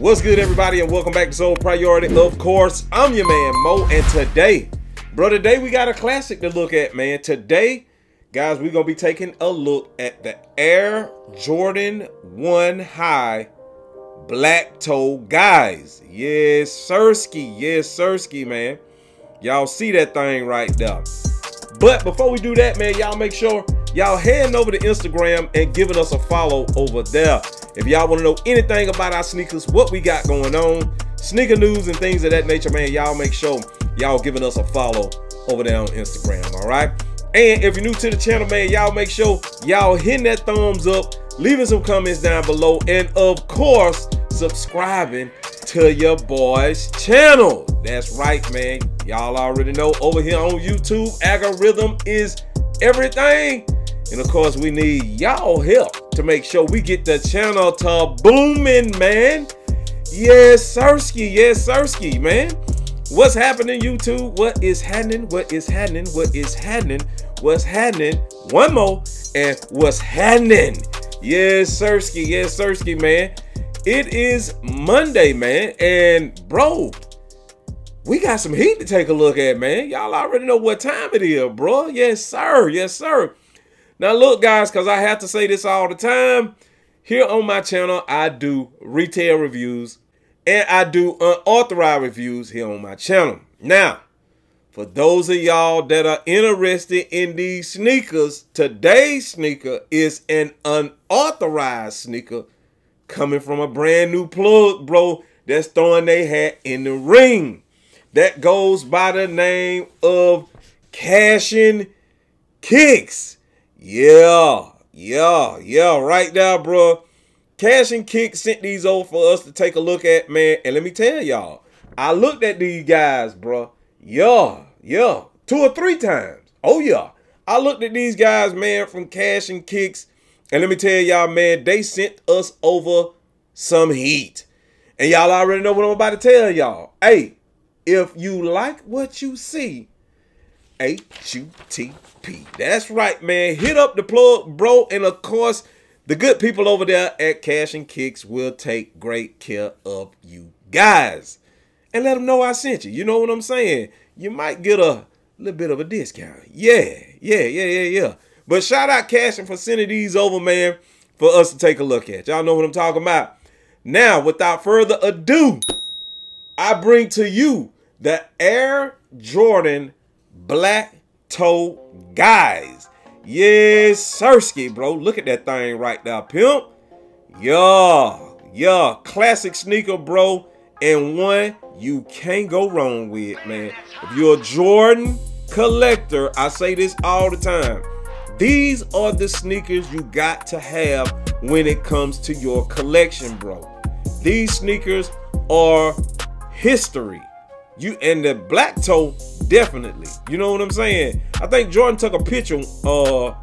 What's good, everybody, and welcome back to Sole Priority. Of course, I'm your man, Mo, and today, bro, today we got a classic to look at, man. Today, guys, we're going to be taking a look at the Air Jordan 1 High Black Toe Guys. Yes, Sirski. Yes, Sirski, man. Y'all see that thing right there. But before we do that, man, y'all make sure y'all heading over to Instagram and giving us a follow over there. If y'all want to know anything about our sneakers, what we got going on, sneaker news and things of that nature, man, y'all make sure y'all giving us a follow over there on Instagram, all right? And if you're new to the channel, man, y'all make sure y'all hitting that thumbs up, leaving some comments down below, and of course, subscribing to your boy's channel. That's right, man. Y'all already know over here on YouTube, algorithm is everything. And of course, we need y'all help to make sure we get the channel to booming, man. Yes, Sirski. Yes, Sirski, man. What's happening, YouTube? What is happening? What is happening? What is happening? What's happening? One more. And what's happening? Yes, Sirski. Yes, Sirski, man. It is Monday, man. And, bro, we got some heat to take a look at, man. Y'all already know what time it is, bro. Yes, sir. Yes, sir. Now, look, guys, because I have to say this all the time. Here on my channel, I do retail reviews and I do unauthorized reviews here on my channel. Now, for those of y'all that are interested in these sneakers, today's sneaker is an unauthorized sneaker coming from a brand new plug, bro, that's throwing their hat in the ring. That goes by the name of Cashin Kicks. Yeah, yeah, yeah, right now, bro. Cash and Kick sent these over for us to take a look at, man. And let me tell y'all, I looked at these guys, bro. Yeah, yeah, two or three times. Oh, yeah. I looked at these guys, man, from Cash and Kicks. And let me tell y'all, man, they sent us over some heat. And y'all already know what I'm about to tell y'all. Hey, if you like what you see, H-U-T-P. That's right, man. Hit up the plug, bro. And of course, the good people over there at Cash and Kicks will take great care of you guys. And let them know I sent you. You know what I'm saying? You might get a little bit of a discount. Yeah, yeah, yeah, yeah, yeah. But shout out Cash and for sending these over, man, for us to take a look at. Y'all know what I'm talking about. Now, without further ado, I bring to you the Air Jordan black toe guys. Yes, Sirski, bro. Look at that thing right there, pimp. Yeah, yeah. Classic sneaker, bro. And one you can't go wrong with, man. If you're a Jordan collector, I say this all the time. These are the sneakers you got to have when it comes to your collection, bro. These sneakers are history. You and the black toe definitely. You know what I'm saying? I think Jordan took a picture uh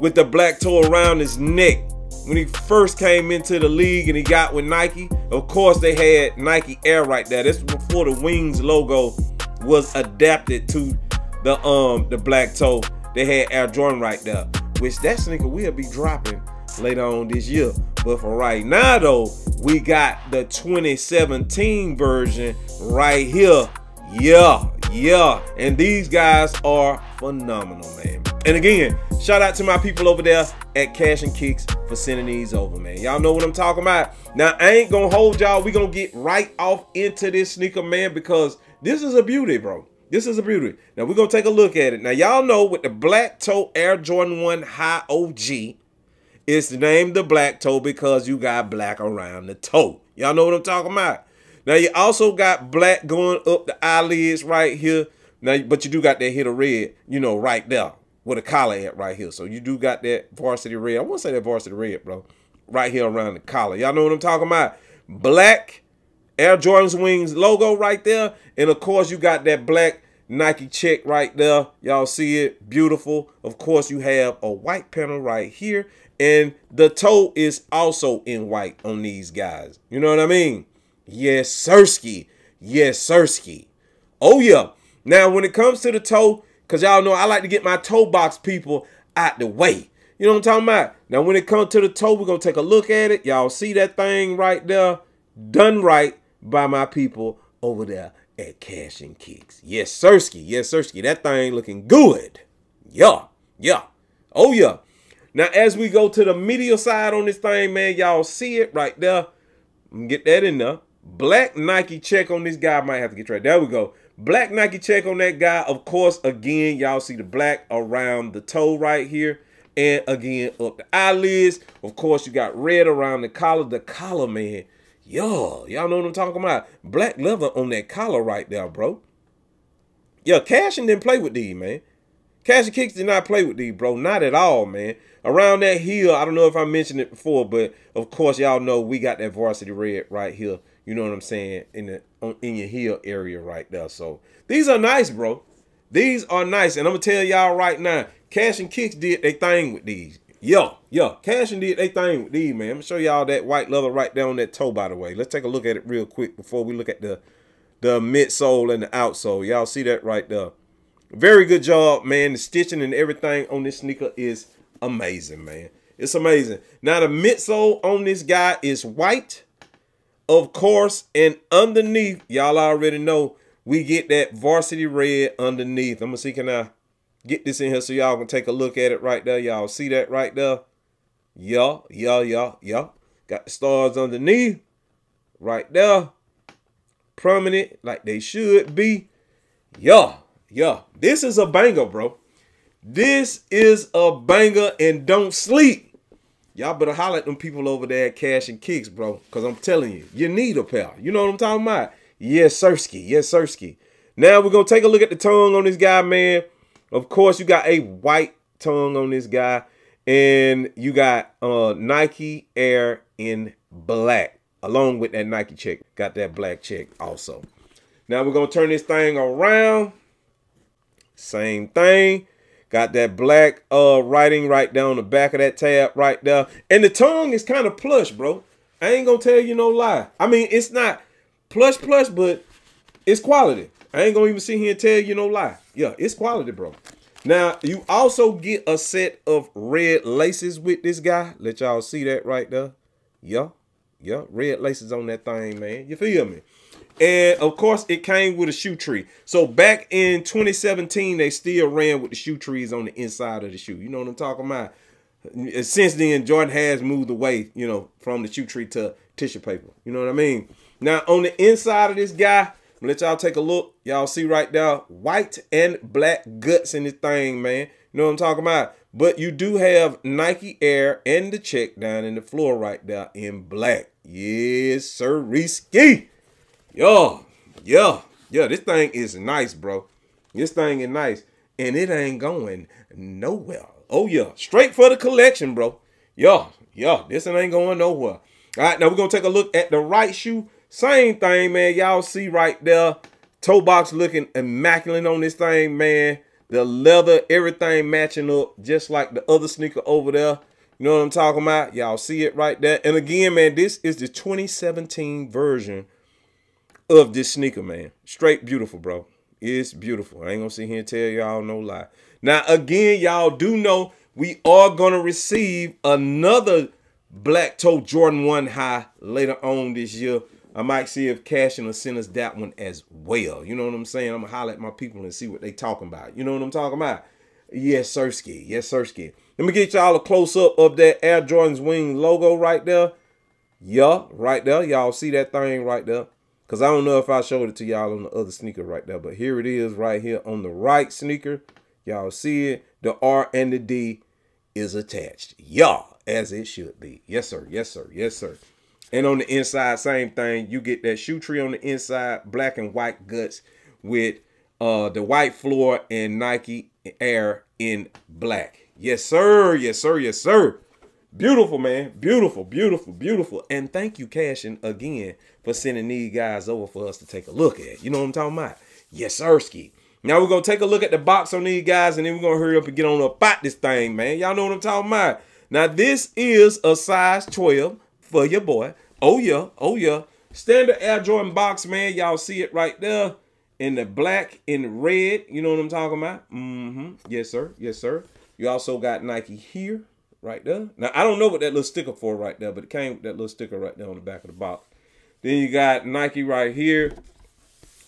with the black toe around his neck when he first came into the league and he got with Nike. Of course, they had Nike Air right there. This before the Wings logo was adapted to the um the black toe. They had Air Jordan right there, which that sneaker will be dropping later on this year. But for right now, though, we got the 2017 version right here. Yeah, yeah. And these guys are phenomenal, man. And again, shout out to my people over there at Cash and Kicks for sending these over, man. Y'all know what I'm talking about. Now, I ain't gonna hold y'all. we gonna get right off into this sneaker, man, because this is a beauty, bro. This is a beauty. Now, we're gonna take a look at it. Now, y'all know with the black toe Air Jordan 1 High OG, it's named the black toe because you got black around the toe. Y'all know what I'm talking about. Now you also got black going up the eyelids right here. Now, but you do got that hit of red, you know, right there with a collar at right here. So you do got that varsity red. I want to say that varsity red, bro. Right here around the collar. Y'all know what I'm talking about? Black Air Jordan's Wings logo right there. And of course, you got that black Nike check right there. Y'all see it? Beautiful. Of course, you have a white panel right here. And the toe is also in white on these guys. You know what I mean? Yes, Sirski. Yes, Sirski. Oh, yeah. Now, when it comes to the toe, because y'all know I like to get my toe box people out the way. You know what I'm talking about? Now, when it comes to the toe, we're going to take a look at it. Y'all see that thing right there? done right by my people over there at Cash and Kicks. Yes, Sirski. Yes, Sirski. That thing looking good. Yeah. Yeah. Oh, yeah. Now, as we go to the media side on this thing, man, y'all see it right there. Get that in there. Black Nike check on this guy. Might have to get right. There we go. Black Nike check on that guy. Of course, again, y'all see the black around the toe right here. And again, up the eyelids. Of course, you got red around the collar. The collar, man. Yo, y'all know what I'm talking about. Black leather on that collar right there, bro. Yo, Cashin didn't play with these, man. Cashin Kicks did not play with these, bro. Not at all, man. Around that heel, I don't know if I mentioned it before, but of course, y'all know we got that varsity red right here. You know what I'm saying? In the on, in your heel area right there. So these are nice, bro. These are nice. And I'm gonna tell y'all right now, Cash and Kicks did their thing with these. Yo, yo, Cash and did their thing with these, man. I'm gonna show y'all that white leather right there on that toe, by the way. Let's take a look at it real quick before we look at the the midsole and the outsole. Y'all see that right there. Very good job, man. The stitching and everything on this sneaker is amazing, man. It's amazing. Now, the midsole on this guy is white, of course, and underneath, y'all already know, we get that varsity red underneath. I'm going to see, can I get this in here so y'all can take a look at it right there? Y'all see that right there? Yeah, yeah, yeah, yeah. Got the stars underneath, right there. Prominent, like they should be. Yeah. Yeah, this is a banger, bro. This is a banger and don't sleep. Y'all better holler at them people over there at Cash and Kicks, bro. Because I'm telling you, you need a pair. You know what I'm talking about? Yes, Sirski. Yes, Sirski. Now we're going to take a look at the tongue on this guy, man. Of course, you got a white tongue on this guy. And you got uh, Nike Air in black. Along with that Nike check. Got that black check also. Now we're to turn this thing around. Same thing. Got that black uh writing right down the back of that tab right there. And the tongue is kind of plush, bro. I ain't gonna tell you no lie. I mean, it's not plush plush, but it's quality. I ain't gonna even sit here and tell you no lie. Yeah, it's quality, bro. Now, you also get a set of red laces with this guy. Let y'all see that right there. Yeah, yeah, red laces on that thing, man. You feel me? And of course, it came with a shoe tree. So back in 2017, they still ran with the shoe trees on the inside of the shoe. You know what I'm talking about? Since then, Jordan has moved away, you know, from the shoe tree to tissue paper. You know what I mean? Now, on the inside of this guy, let y'all take a look. Y'all see right there, white and black guts in this thing, man. You know what I'm talking about? But you do have Nike Air and the check down in the floor right there in black. Yes, sir, risky. Yo, yeah, yeah, this thing is nice, bro. This thing is nice. And it ain't going nowhere. Oh, yeah. Straight for the collection, bro. Yeah, yeah, this ain't going nowhere. All right, now we're going to take a look at the right shoe. Same thing, man. Y'all see right there. Toe box looking immaculate on this thing, man. The leather, everything matching up just like the other sneaker over there. You know what I'm talking about? Y'all see it right there. And again, man, this is the 2017 version of this sneaker, man. Straight beautiful, bro. It's beautiful. I ain't gonna sit here and tell y'all no lie. Now, again, y'all do know we are gonna receive another black toe Jordan 1 high later on this year. I might see if Cashin will send us that one as well. You know what I'm saying? I'm gonna holler at my people and see what they talking about. You know what I'm talking about? Yes, Sirski. Yes, Sirski. Let me get y'all a close up of that Air Jordan's wing logo right there. Yeah, right there. Y'all see that thing right there. Because I don't know if I showed it to y'all on the other sneaker right there. But here it is right here on the right sneaker. Y'all see it. The R and the D is attached. Y'all, as it should be. Yes, sir. Yes, sir. Yes, sir. And on the inside, same thing. You get that shoe tree on the inside, black and white guts with uh the white floor and Nike Air in black. Yes, sir. Yes, sir. Yes, sir. Beautiful, man. Beautiful, beautiful, beautiful. And thank you, Cashin, again, for sending these guys over for us to take a look at. You know what I'm talking about? Yes, Sirski. Now we're going to take a look at the box on these guys, and then we're going to hurry up and get on up about this thing, man. Y'all know what I'm talking about. Now, this is a size 12 for your boy. Oh, yeah. Oh, yeah. Standard Air Jordan box, man. Y'all see it right there in the black, the red. You know what I'm talking about? Mm-hmm. Yes, sir. Yes, sir. You also got Nike here right there. Now, I don't know what that little sticker for right there, but it came with that little sticker right there on the back of the box. Then you got Nike right here.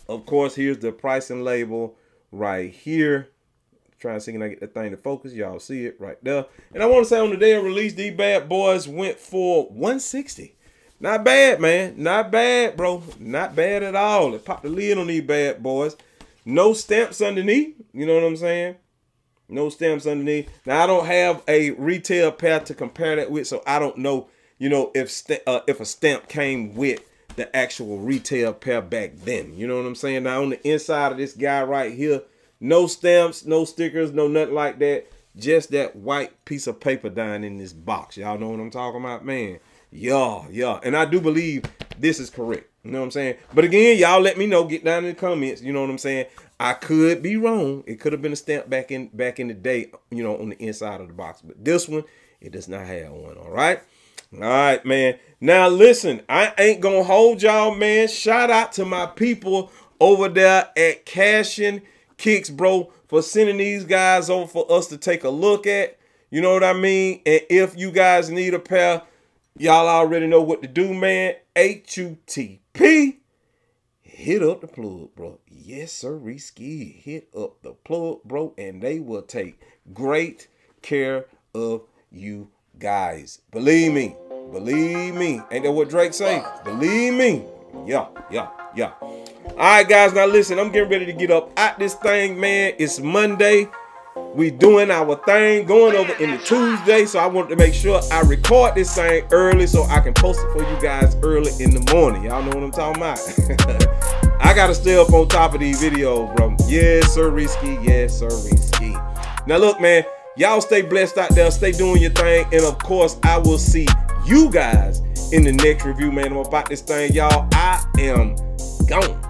Of course, here's the pricing label right here. Trying to see can I get the thing to focus. Y'all see it right there. And I want to say on the day of release, these bad boys went for 160. Not bad, man. Not bad, bro. Not bad at all. It popped the lid on these bad boys. No stamps underneath. You know what I'm saying? No stamps underneath. Now I don't have a retail pair to compare that with, so I don't know. You know if uh, if a stamp came with the actual retail pair back then. You know what I'm saying? Now on the inside of this guy right here, no stamps, no stickers, no nothing like that. Just that white piece of paper down in this box. Y'all know what I'm talking about, man. Yeah, yeah. And I do believe this is correct. You know what I'm saying? But again, y'all let me know. Get down in the comments. You know what I'm saying? I could be wrong. It could have been a stamp back in back in the day, you know, on the inside of the box. But this one, it does not have one. All right. All right, man. Now listen, I ain't gonna hold y'all, man. Shout out to my people over there at Cashing Kicks, bro, for sending these guys over for us to take a look at. You know what I mean? And if you guys need a pair, y'all already know what to do, man. H-U-T-P. Hit up the plug, bro. Yes, sir, Risky. Hit up the plug, bro, and they will take great care of you guys. Believe me. Believe me. Ain't that what Drake say? Believe me. Yeah, yeah, yeah. All right, guys. Now listen, I'm getting ready to get up at this thing, man. It's Monday. We doing our thing, going over into Tuesday. So I wanted to make sure I record this thing early so I can post it for you guys early in the morning. Y'all know what I'm talking about. I gotta stay up on top of these videos, bro. Yes, sir, risky. Yes, sir, risky. Now look, man. Y'all stay blessed out there. Stay doing your thing. And of course, I will see you guys in the next review, man. I'm about this thing, y'all. I am gone.